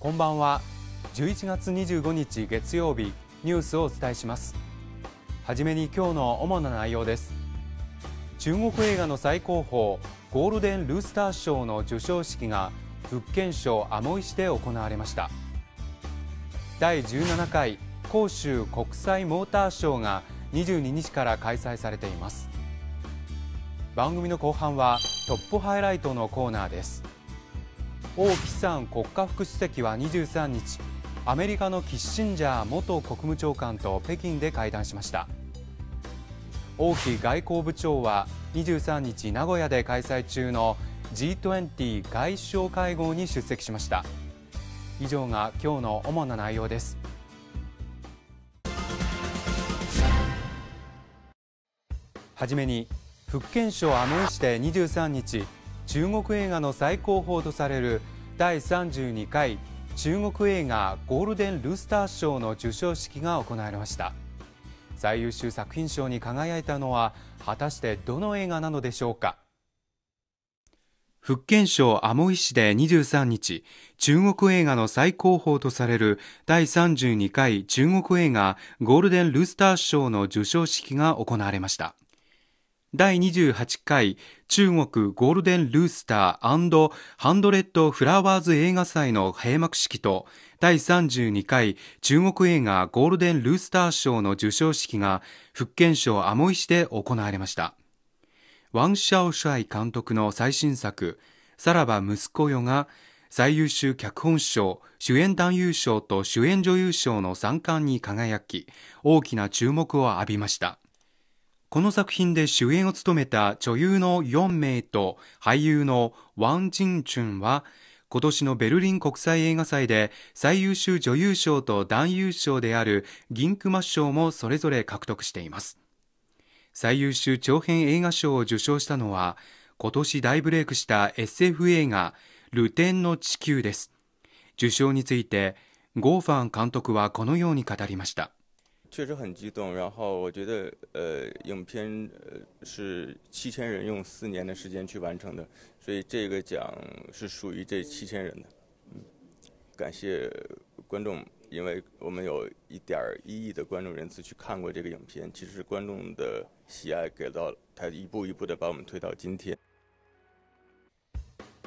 こんばんは。11月25日月曜日ニュースをお伝えします。はじめに今日の主な内容です。中国映画の最高峰ゴールデンルースター賞の授賞式が福建省アモイ市で行われました。第17回広州国際モーターショーが22日から開催されています。番組の後半はトップハイライトのコーナーです。王岐山国家副主席は23日アメリカのキッシンジャー元国務長官と北京で会談しました。王毅外交部長は23日名古屋で開催中の G20 外相会合に出席しました。以上が今日の主な内容です。はじめに福建省アモイ市で23日中国映画の最高峰とされる第32回中国映画ゴールデンルースター賞の授賞式が行われました最優秀作品賞に輝いたのは果たしてどの映画なのでしょうか？福建省アモイ市で23日、中国映画の最高峰とされる第32回中国映画ゴールデンルースター賞の授賞式が行われました。第28回中国ゴールデンルースターハンドレッドフラワーズ映画祭の閉幕式と第32回中国映画ゴールデンルースター賞の授賞式が福建省アモイ市で行われました。ワン・シャオシャイ監督の最新作、さらば息子よが最優秀脚本賞、主演男優賞と主演女優賞の3冠に輝き、大きな注目を浴びました。この作品で主演を務めた女優の4名と俳優のワン・ジンチュンは、今年のベルリン国際映画祭で最優秀女優賞と男優賞である銀熊賞もそれぞれ獲得しています。最優秀長編映画賞を受賞したのは今年大ブレイクした SF 映画ルテンの地球です受賞についてゴーファン監督はこのように語りました确实很激动，然后我觉得，呃，影片是七千人用四年的时间去完成的，所以这个奖是属于这七千人的。嗯，感谢观众因为我们有一点一亿的观众人次去看过这个影片，其实观众的喜爱给到他一步一步的把我们推到今天。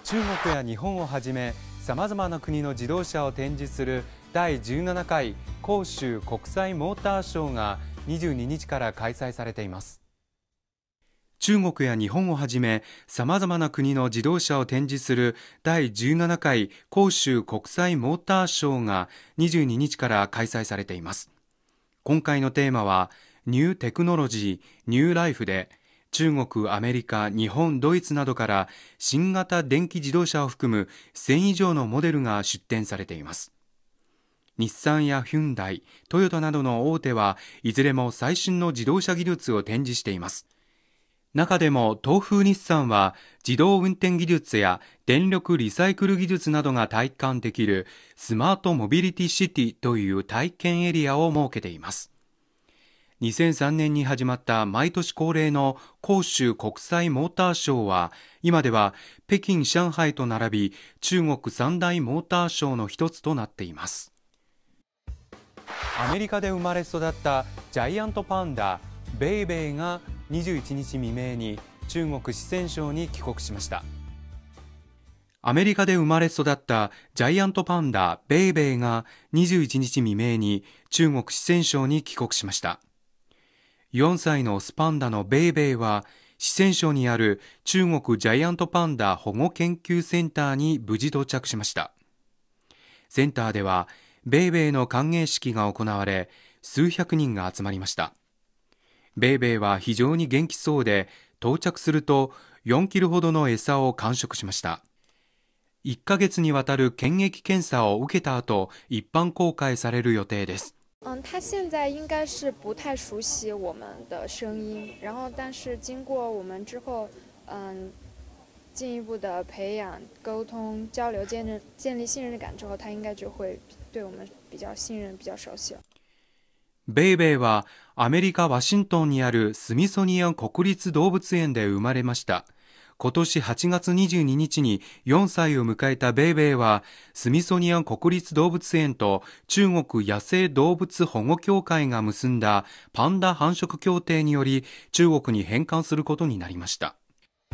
中国や日本をはじめさまざまな国の自動車を展示する第17回 広州国際モーターショーが22日から開催されています。中国や日本をはじめ様々な国の自動車を展示する第17回広州国際モーターショーが22日から開催されています。今回のテーマはニューテクノロジーニューライフで中国、アメリカ、日本、ドイツなどから新型電気自動車を含む1000以上のモデルが出展されています。日産やヒュンダイ、トヨタなどの大手はいずれも最新の自動車技術を展示しています中でも東風日産は自動運転技術や電力リサイクル技術などが体感できるスマートモビリティシティという体験エリアを設けています。2003年に始まった毎年恒例の広州国際モーターショーは今では北京、上海と並び中国三大モーターショーの一つとなっています。アメリカで生まれ育ったジャイアントパンダベイベイが21日未明に中国四川省に帰国しました。アメリカで生まれ育ったジャイアントパンダベイベイが21日未明に中国四川省に帰国しました。4歳のスパンダのベイベイは四川省にある中国ジャイアントパンダ保護研究センターに無事到着しました。センターではベイベイの歓迎式が行われ数百人が集まりました。ベイベイは非常に元気そうで到着すると4キロほどの餌を完食しました。1ヶ月にわたる検疫検査を受けた後一般公開される予定です。嗯，他现在应该是不太熟悉我们的声音，然后但是经过我们之后，嗯，进一步的培养、沟通、交流、建立建立信任感之后，他应该就会对我们比较信任、比较熟悉了。ベイベイはアメリカ・ワシントンにあるスミソニアン国立動物園で生まれました。今年8月22日に4歳を迎えたベイベーは、スミソニアン国立動物園と中国野生動物保護協会が結んだパンダ繁殖協定により中国に返還することになりました。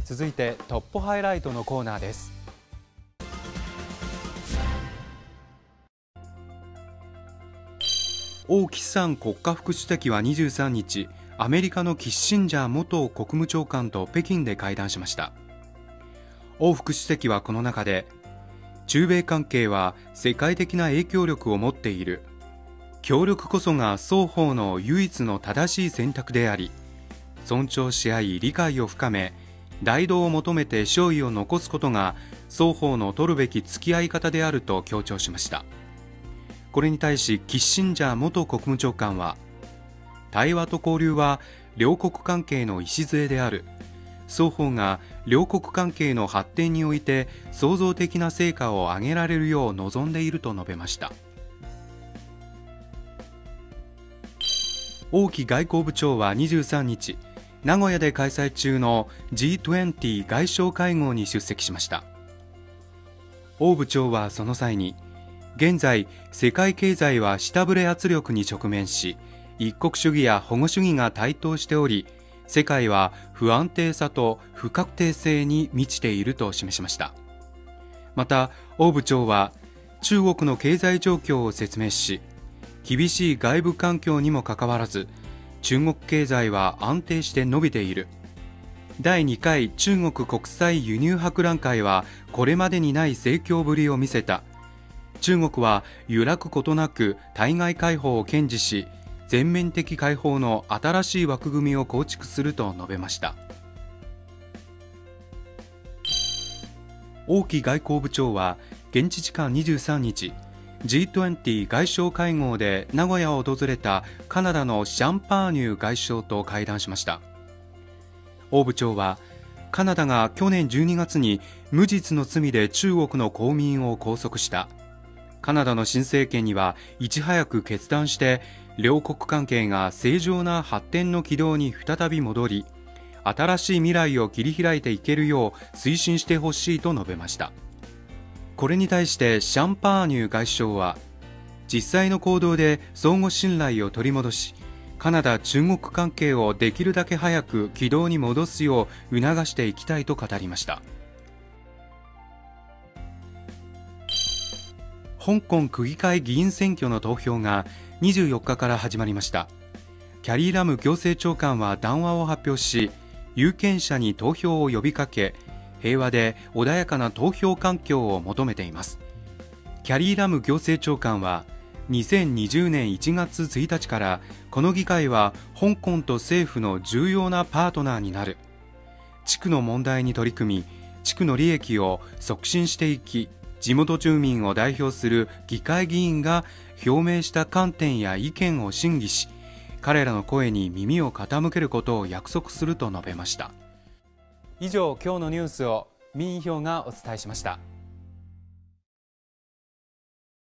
続いてトップハイライトのコーナーです。王毅さん国家副主席は23日アメリカのキッシンジャー元国務長官と北京で会談しました王副主席はこの中で中米関係は世界的な影響力を持っている協力こそが双方の唯一の正しい選択であり尊重し合い理解を深め大道を求めて勝利を残すことが双方の取るべき付き合い方であると強調しました。これに対しキッシンジャー元国務長官は対話と交流は両国関係の礎である。双方が両国関係の発展において創造的な成果を上げられるよう望んでいると述べました。王毅外交部長は23日名古屋で開催中の G20 外相会合に出席しました。王部長はその際に現在世界経済は下振れ圧力に直面し一国主義や保護主義が台頭しており世界は不安定さと不確定性に満ちていると示しました。また王部長は中国の経済状況を説明し厳しい外部環境にもかかわらず中国経済は安定して伸びている。第2回中国国際輸入博覧会はこれまでにない盛況ぶりを見せた。中国は揺らぐことなく対外開放を堅持し全面的開放の新しい枠組みを構築すると述べました。王毅外交部長は現地時間23日 G20 外相会合で名古屋を訪れたカナダのシャンパーニュ外相と会談しました。王部長はカナダが去年12月に無実の罪で中国の公民を拘束した。カナダの新政権にはいち早く決断して両国関係が正常な発展の軌道に再び戻り新しい未来を切り開いていけるよう推進してほしいと述べました。これに対してシャンパーニュ外相は実際の行動で相互信頼を取り戻しカナダ中国関係をできるだけ早く軌道に戻すよう促していきたいと語りました。香港区議会議員選挙の投票が24日から始まりました。キャリー・ラム行政長官は談話を発表し有権者に投票を呼びかけ平和で穏やかな投票環境を求めています。キャリー・ラム行政長官は2020年1月1日からこの議会は香港と政府の重要なパートナーになる。地区の問題に取り組み地区の利益を促進していき地元住民を代表する議会議員が表明した観点や意見を審議し彼らの声に耳を傾けることを約束すると述べました。以上今日のニュースを民票がお伝えしました。